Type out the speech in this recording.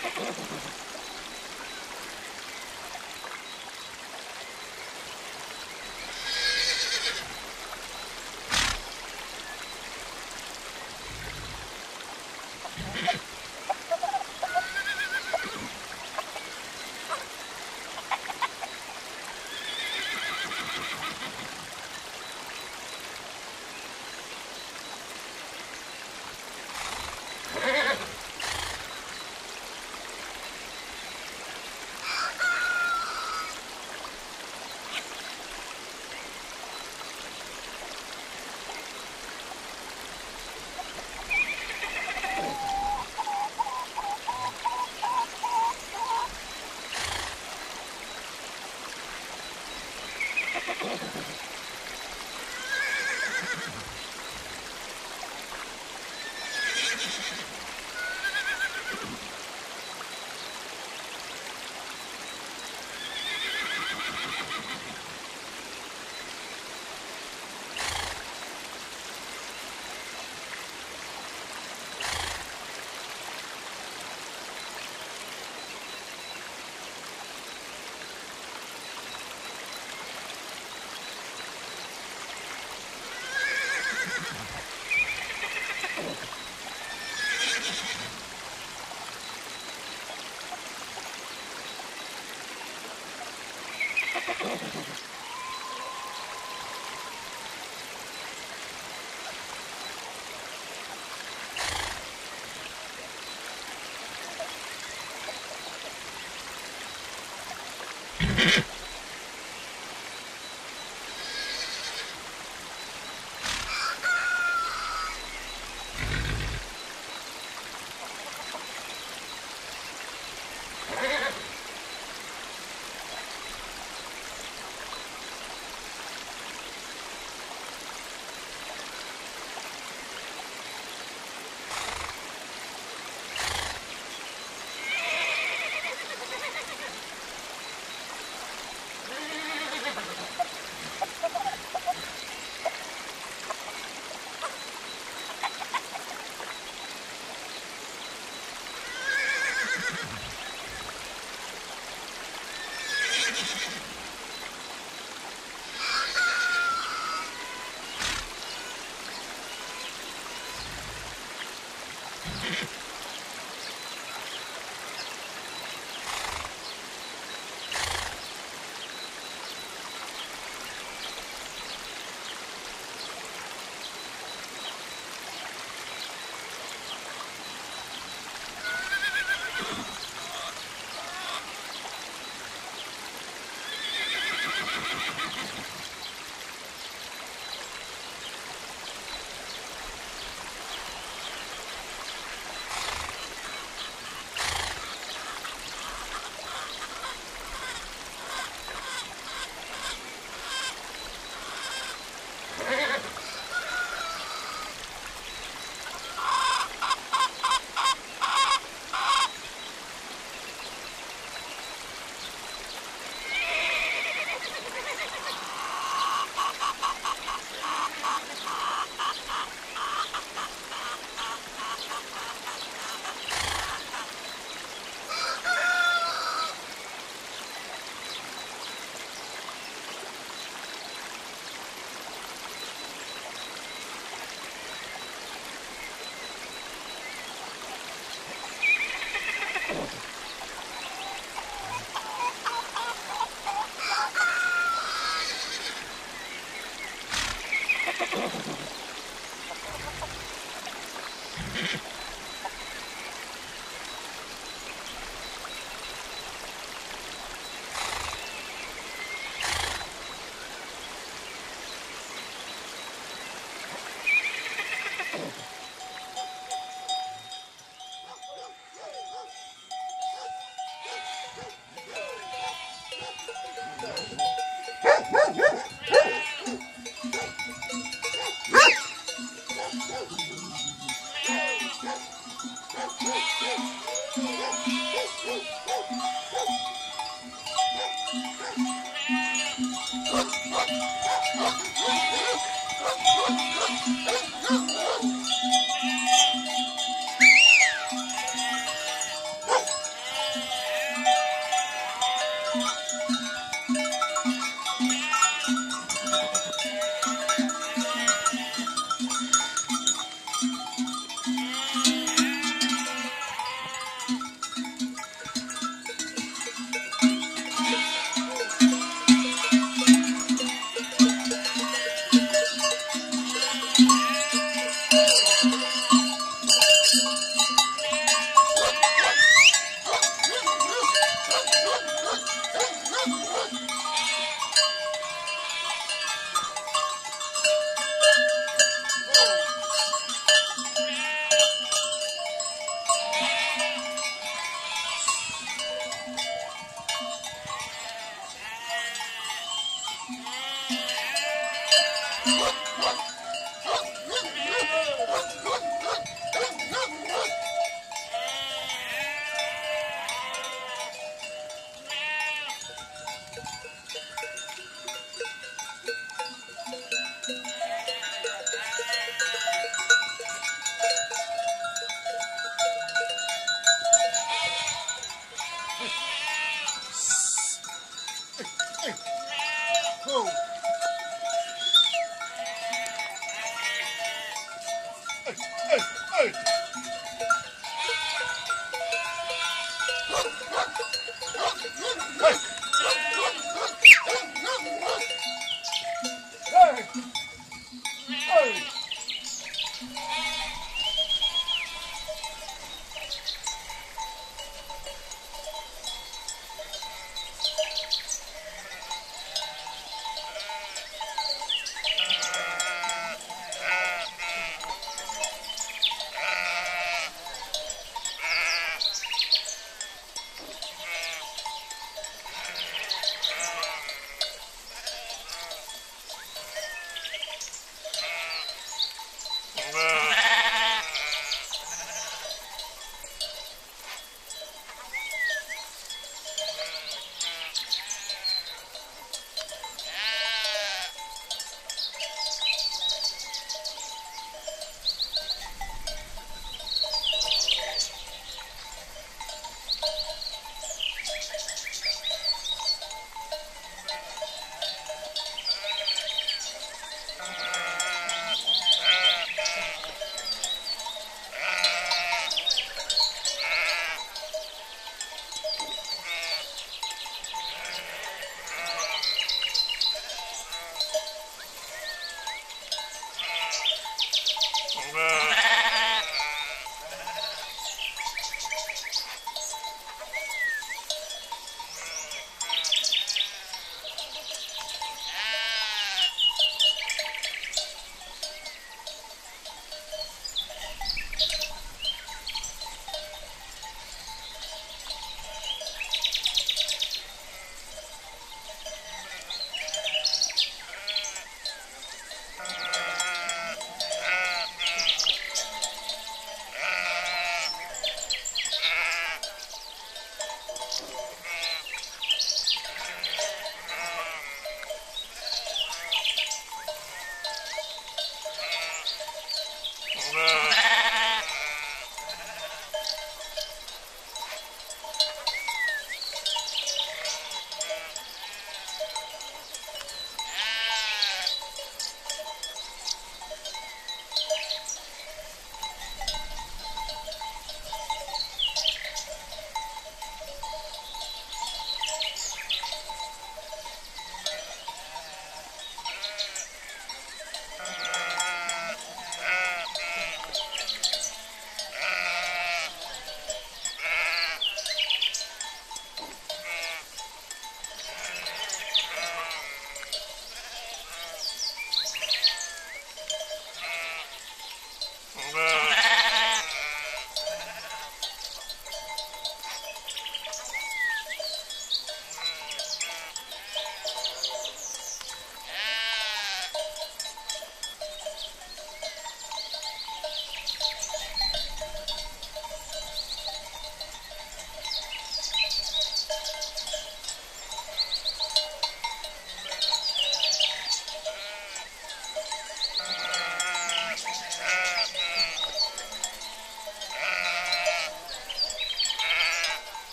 ハハハハ。